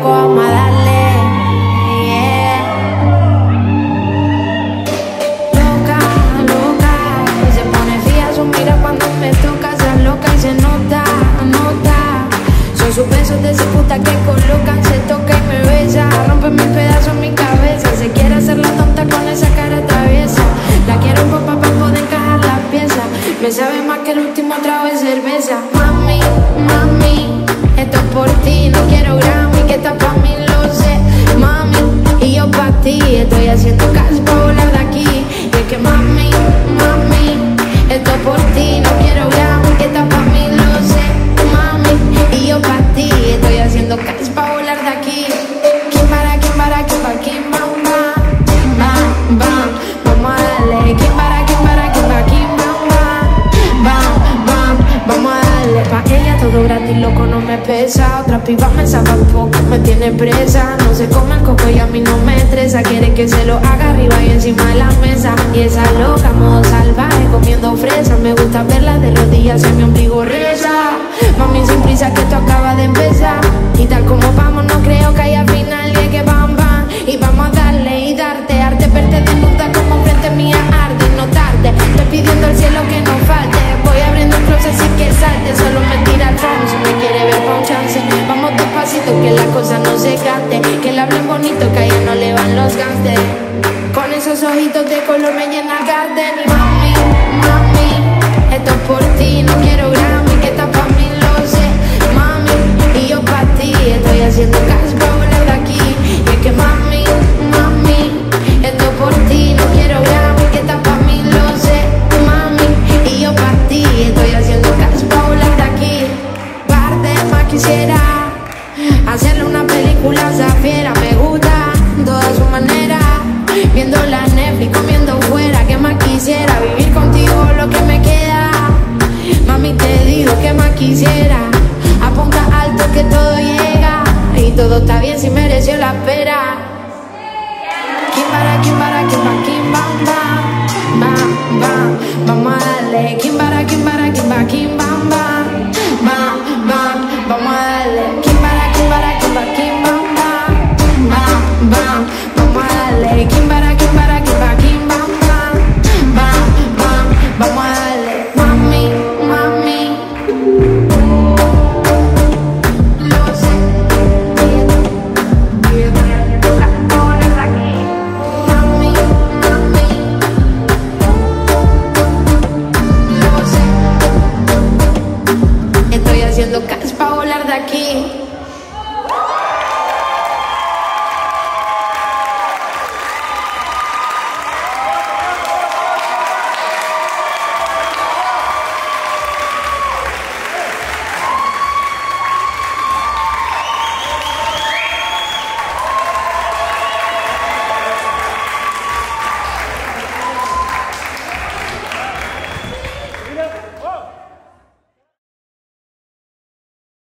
loco, darle. Loca, loca, y se pone fría su mira cuando me toca. Se loca y se nota, nota. Son sus besos de ese puta que colocan, se toca y me besa. Rompe mis pedazos, mi cabeza. Se quiere hacer la tonta con esa cara traviesa. La quiero un papá para poder encajar las piezas. Me sabe más que el último trago de cerveza. Estoy haciendo caso para volar de aquí. Y es que mami, mami Esto por ti, no quiero viajar. Gratis, loco, no me pesa. Otras pibas me sacan poco, me tiene presa. No se comen coco y a mí no me estresa. Quieren que se lo haga arriba y encima de la mesa. Y esa loca, modo salvaje, comiendo fresa. Me gusta verla de rodillas, en mi ombligo reza. Mami, sin prisa que esto acaba de empezar. Bolitos de color me llena garden. quisiera. Apunta alto que todo llega y todo está bien si mereció la espera. Kimbara, kimbara, kimbara.